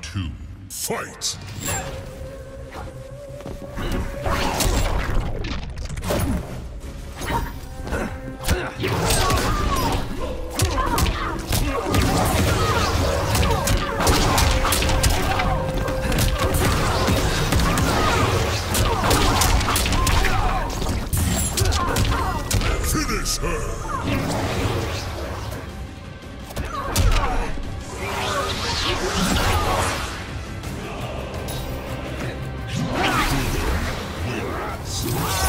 two, fight! Finish her! Yes.